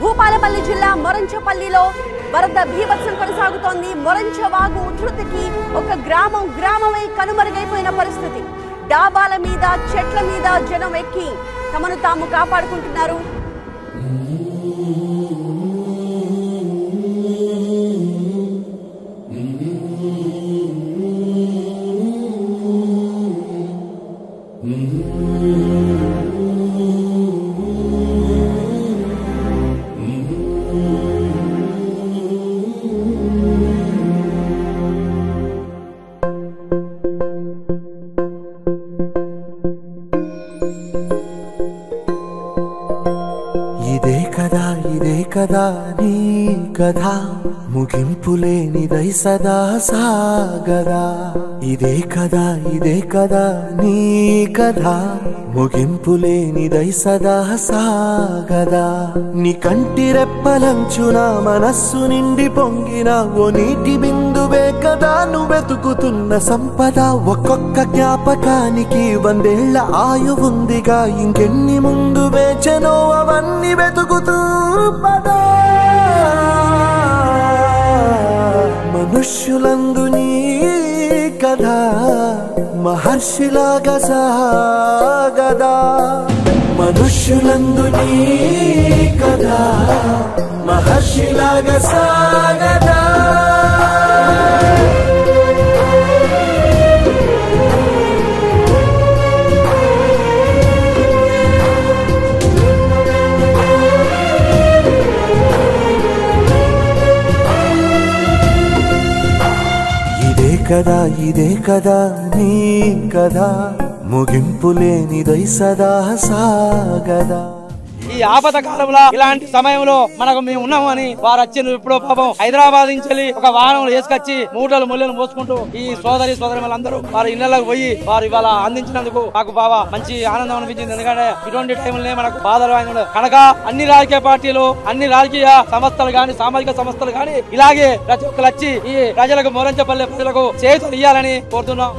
భూపాలపల్లి జిల్లా మొరంచపల్లిలో వరద భీభత్సం కొనసాగుతోంది. మొరంచ వాగు ఉధృతికి ఒక గ్రామం గ్రామమై కనుమరుగైపోయిన పరిస్థితి. డాబాల మీద చెట్ల మీద జనం ఎక్కి తమను తాము కాపాడుకుంటున్నారు. रे कदा इरे कदा नी कदा। కథ ముగింపు లేనిదై సదా సాగదా. ఇదే కదా ఇదే కదా నీ కథ. ముగింపు లేనిదై సదా సాగదా. నీ కంటి రెప్పలంచున మనస్సు నిండి పొంగిన ఓ నీటి బిందువే కదా నువ్వెతుకుతున్న సంపద. ఒక్కొక్క జ్ఞాపకానికి వందేళ్ళ ఆయువుందిగా ఇంకెన్ని ముందు వేచనో అవన్నీ వెతుకుతూ పదా. మనుష్యులందు నీ కథ మహర్షిలాగా సాగదా. మనుష్యులందు నీ కథ మహర్షిలాగా సాగ కదా ఇదే కదా నీ కదా. ముగింపు లేనిదై సదా సాగదా. ఈ ఆపద కాలంలో ఇలాంటి సమయంలో మనకు మేము ఉన్నామని అని వారు వచ్చిన ఇప్పుడు పాపం హైదరాబాద్ నుంచి వెళ్ళి ఒక వాహనంలో వేసుకొచ్చి మూటలు ముళ్ళను మోసుకుంటూ ఈ సోదరి సోదరి వాళ్ళందరూ వారి ఇళ్ళకు పోయి వారు ఇవాళ అందించినందుకు మాకు బాగా మంచి ఆనందం అనిపించింది. ఎందుకంటే ఇటువంటి టైంలోనే మనకు బాధలు ఆయన కనుక అన్ని రాజకీయ పార్టీలు అన్ని రాజకీయ సంస్థలు గాని సామాజిక సంస్థలు గాని ఇలాగే ప్రతి ఒక్కరు వచ్చి ఈ ప్రజలకు మోరంచపల్లె ప్రజలకు చేతులు ఇవ్వాలని కోరుతున్నాం.